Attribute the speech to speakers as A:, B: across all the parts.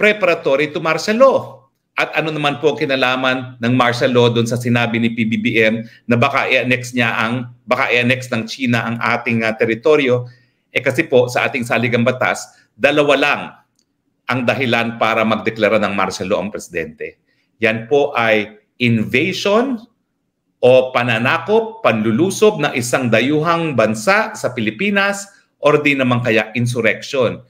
A: preparatory to martial law. At ano naman po kinalaman ng martial law doon sa sinabi ni PBBM na baka i-annex niya ang baka i-annex ng China ang ating uh, teritoryo eh kasi po sa ating saligang batas dalawa lang ang dahilan para magdeklara ng martial law ang presidente. Yan po ay invasion o pananakop, panlulusob ng isang dayuhang bansa sa Pilipinas or di naman kaya insurrection.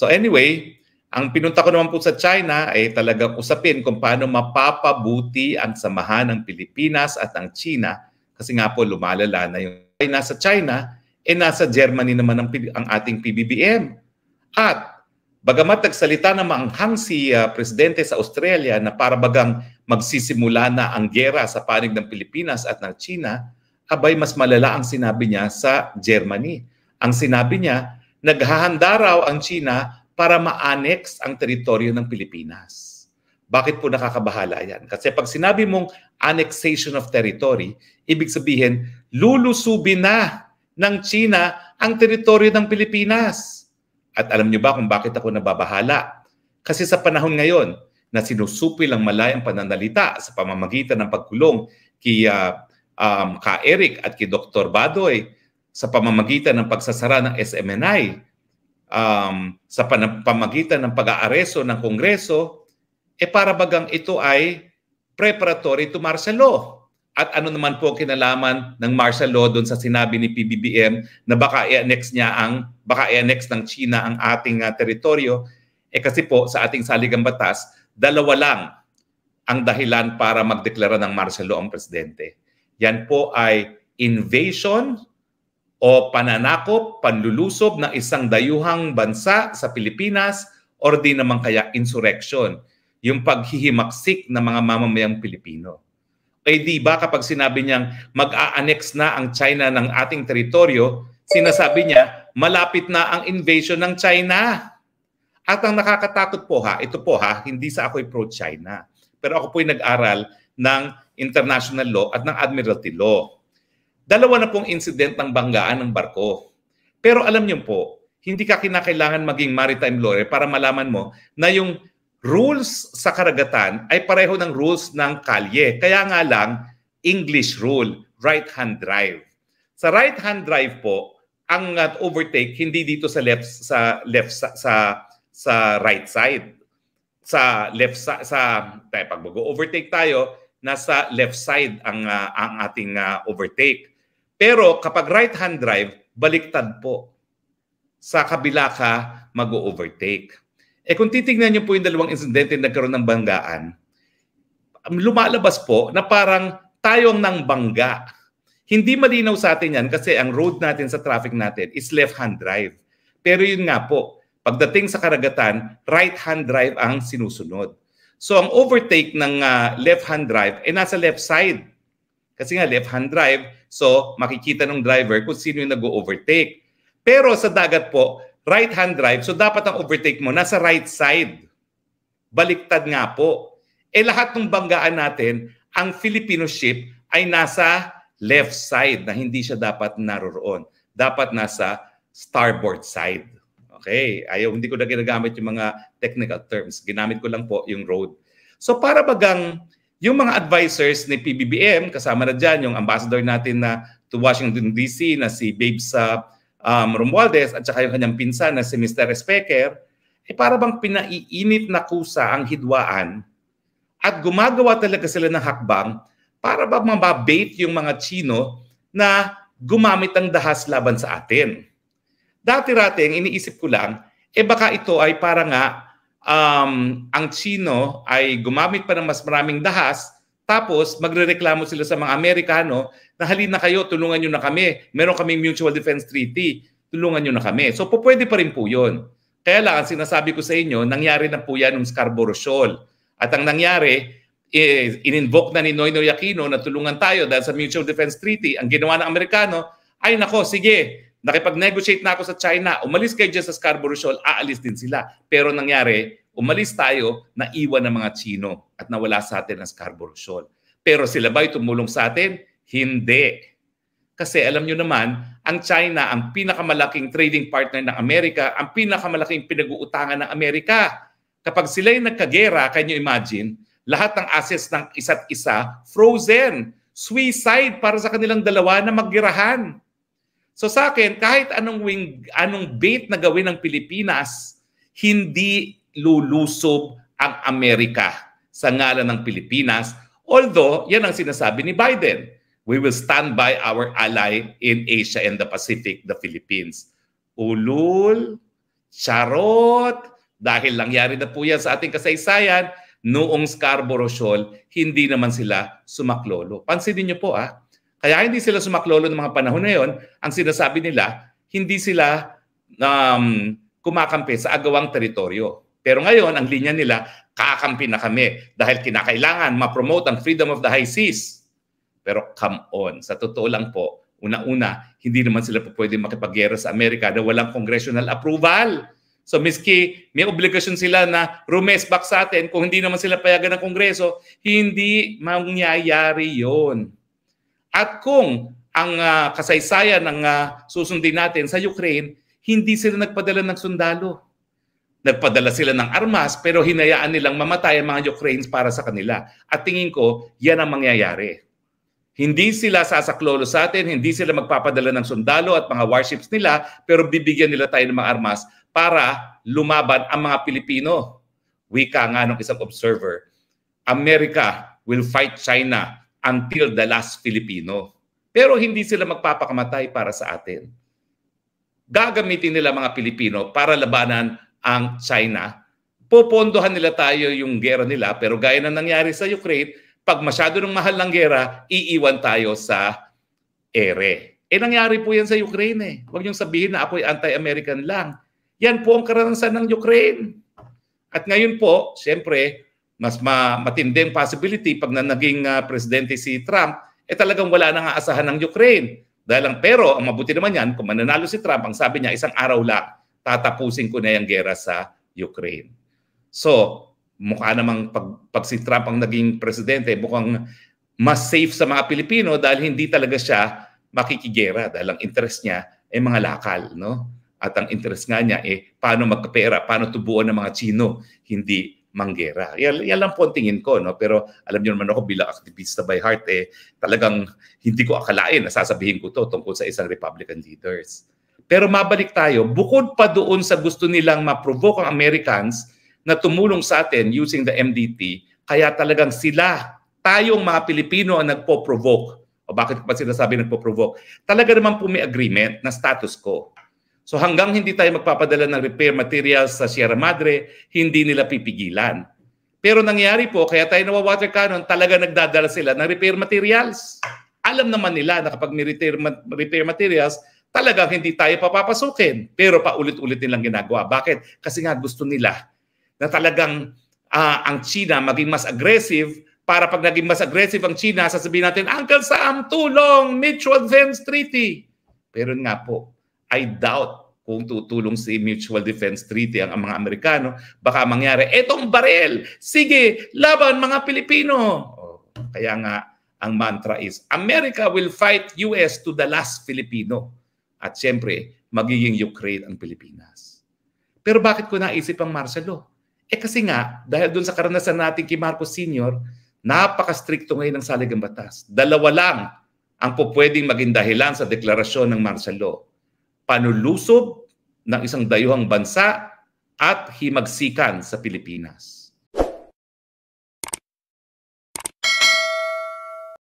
A: So anyway, ang pinunta ko naman po sa China ay talagang usapin kung paano mapapabuti ang samahan ng Pilipinas at ng China kasi nga po lumalala na yung ay nasa China, eh nasa Germany naman ang, ang ating PBBM. At bagamat nagsalita na maanghang si uh, Presidente sa Australia na para bagang magsisimula na ang gera sa panig ng Pilipinas at ng China, abay mas malala ang sinabi niya sa Germany. Ang sinabi niya, naghahanda raw ang China para ma-annex ang teritoryo ng Pilipinas. Bakit po nakakabahala yan? Kasi pag sinabi mong annexation of territory, ibig sabihin, lulusubin na ng China ang teritoryo ng Pilipinas. At alam niyo ba kung bakit ako nababahala? Kasi sa panahon ngayon na sinusupi lang malayang pananalita sa pamamagitan ng pagkulong kay uh, um, ka Eric at kay Dr. Badoy sa pamamagitan ng pagsasara ng SMNI, um, sa pamamagitan ng pag-aareso ng Kongreso, eh para bagang ito ay preparatory to martial law. At ano naman po kinalaman ng martial law doon sa sinabi ni PBBM na baka i-annex niya ang baka i-annex ng China ang ating uh, teritoryo eh kasi po sa ating saligang batas dalawa lang ang dahilan para magdeklara ng martial law ang presidente. Yan po ay invasion o pananakop, panlulusob ng isang dayuhang bansa sa Pilipinas or di naman kaya insurrection, yung paghihimaksik ng mga mamamayang Pilipino. Eh di ba kapag sinabi niyang mag-a-annex na ang China ng ating teritoryo, sinasabi niya malapit na ang invasion ng China. At ang nakakatakot po ha, ito po ha, hindi sa ako'y pro-China. Pero ako po'y nag-aral ng international law at ng admiralty law. Dalawa na pong incident ng banggaan ng barko. Pero alam niyo po, hindi ka kinakailangan maging maritime lawyer para malaman mo na yung rules sa karagatan ay pareho ng rules ng kalye. Kaya nga lang, English rule, right-hand drive. Sa right-hand drive po, ang uh, overtake hindi dito sa left sa left sa sa, sa right side. Sa left sa, sa tayo pag mag-overtake tayo, nasa left side ang uh, ang ating uh, overtake. Pero kapag right-hand drive, baliktad po. Sa kabila ka mag-overtake. Eh kung titignan niyo po yung dalawang insidente na nagkaroon ng banggaan, lumalabas po na parang tayo ang nang bangga. Hindi malinaw sa atin yan kasi ang road natin sa traffic natin is left-hand drive. Pero yun nga po, pagdating sa karagatan, right-hand drive ang sinusunod. So ang overtake ng uh, left-hand drive ay nasa left side. Kasi nga left-hand drive, so makikita ng driver kung sino yung nag-overtake. Pero sa dagat po, right-hand drive, so dapat ang overtake mo nasa right side. Baliktad nga po. Eh lahat ng banggaan natin, ang Filipino ship ay nasa left side na hindi siya dapat naroroon. Dapat nasa starboard side. Okay, ayaw hindi ko na ginagamit yung mga technical terms. Ginamit ko lang po yung road. So para bagang yung mga advisors ni PBBM, kasama na dyan yung ambassador natin na to Washington DC na si Babes uh, um, Romualdez at saka yung kanyang pinsan na si Mr. Specker, eh para bang pinaiinit na kusa ang hidwaan at gumagawa talaga sila ng hakbang para ba mababait yung mga Chino na gumamit ng dahas laban sa atin. Dati-rati, ang iniisip ko lang, eh baka ito ay para nga um, ang Chino ay gumamit pa ng mas maraming dahas, tapos magrereklamo sila sa mga Amerikano na halina kayo, tulungan nyo na kami. Meron kaming Mutual Defense Treaty, tulungan nyo na kami. So po pwede pa rin po yun. Kaya lang, ang sinasabi ko sa inyo, nangyari na po yan ng Scarborough Shoal. At ang nangyari, eh, in-invoke na ni Noynoy Aquino na tulungan tayo dahil sa Mutual Defense Treaty. Ang ginawa ng Amerikano, ay nako, sige, nakipag-negotiate na ako sa China, umalis kayo dyan sa Scarborough Shoal, aalis din sila. Pero nangyari, umalis tayo, naiwan ng mga Chino at nawala sa atin ang Scarborough Shoal. Pero sila ba'y tumulong sa atin? Hindi. Kasi alam nyo naman, ang China ang pinakamalaking trading partner ng Amerika, ang pinakamalaking pinag-uutangan ng Amerika. Kapag sila yung nagkagera, can you imagine, lahat ng assets ng isa't isa frozen. Suicide para sa kanilang dalawa na maggirahan. So sa akin, kahit anong wing, anong bait na gawin ng Pilipinas, hindi lulusob ang Amerika sa ngalan ng Pilipinas. Although, yan ang sinasabi ni Biden we will stand by our ally in Asia and the Pacific, the Philippines. Ulul, charot, dahil nangyari na po yan sa ating kasaysayan, noong Scarborough Shoal, hindi naman sila sumaklolo. Pansinin niyo po ah, kaya hindi sila sumaklolo ng mga panahon na yon, ang sinasabi nila, hindi sila um, kumakampi sa agawang teritoryo. Pero ngayon, ang linya nila, kakampi na kami dahil kinakailangan ma-promote ang freedom of the high seas pero come on, sa totoo lang po, una-una, hindi naman sila po pwede makipaggera sa Amerika na walang congressional approval. So miski may obligasyon sila na rumes back sa atin, kung hindi naman sila payagan ng Kongreso, hindi mangyayari yon. At kung ang uh, kasaysayan ng uh, susundin natin sa Ukraine, hindi sila nagpadala ng sundalo. Nagpadala sila ng armas pero hinayaan nilang mamatay ang mga Ukrainians para sa kanila. At tingin ko, yan ang mangyayari. Hindi sila sasaklolo sa atin, hindi sila magpapadala ng sundalo at mga warships nila, pero bibigyan nila tayo ng mga armas para lumaban ang mga Pilipino. Wika nga ng isang observer, America will fight China until the last Filipino. Pero hindi sila magpapakamatay para sa atin. Gagamitin nila mga Pilipino para labanan ang China. Popondohan nila tayo yung gera nila, pero gaya na nangyari sa Ukraine, pag masyado ng mahal ng gera, iiwan tayo sa ere. Eh nangyari po yan sa Ukraine eh. Huwag niyong sabihin na ako'y anti-American lang. Yan po ang karanasan ng Ukraine. At ngayon po, siyempre, mas ma- matinding possibility pag na naging uh, presidente si Trump, eh talagang wala nang aasahan ng Ukraine. Dahil lang, pero ang mabuti naman yan, kung mananalo si Trump, ang sabi niya, isang araw lang, tatapusin ko na yung gera sa Ukraine. So, mukha namang pag, pag si Trump ang naging presidente, mukhang mas safe sa mga Pilipino dahil hindi talaga siya makikigera dahil ang interest niya ay mga lakal, no? At ang interest nga niya eh paano magkapera, paano tubuan ng mga Chino, hindi manggera. Yan, yan lang po ang tingin ko, no? Pero alam niyo naman ako bilang aktivista by heart, eh, talagang hindi ko akalain na sasabihin ko to tungkol sa isang Republican leaders. Pero mabalik tayo, bukod pa doon sa gusto nilang ma-provoke ang Americans, na tumulong sa atin using the MDT, kaya talagang sila, tayong mga Pilipino ang nagpo-provoke. O bakit pa sinasabi nagpo-provoke? Talaga naman po may agreement na status quo. So hanggang hindi tayo magpapadala ng repair materials sa Sierra Madre, hindi nila pipigilan. Pero nangyari po, kaya tayo nawa water cannon, talaga nagdadala sila ng repair materials. Alam naman nila na kapag may repair, repair materials, talagang hindi tayo papapasukin. Pero paulit-ulit nilang ginagawa. Bakit? Kasi nga gusto nila na talagang uh, ang China maging mas aggressive para pag naging mas aggressive ang China, sasabihin natin, Uncle Sam, tulong, mutual defense treaty. Pero nga po, I doubt kung tutulong si Mutual Defense Treaty ang, ang mga Amerikano, baka mangyari, etong barel, sige, laban mga Pilipino. Oh, kaya nga, ang mantra is, America will fight US to the last Filipino. At siyempre, magiging Ukraine ang Pilipinas. Pero bakit ko naisip ang martial law? Eh kasi nga, dahil doon sa karanasan natin kay Marcos Sr., napaka-stricto ngayon ng saligang batas. Dalawa lang ang po pwedeng maging dahilan sa deklarasyon ng martial law. Panulusob ng isang dayuhang bansa at himagsikan sa Pilipinas.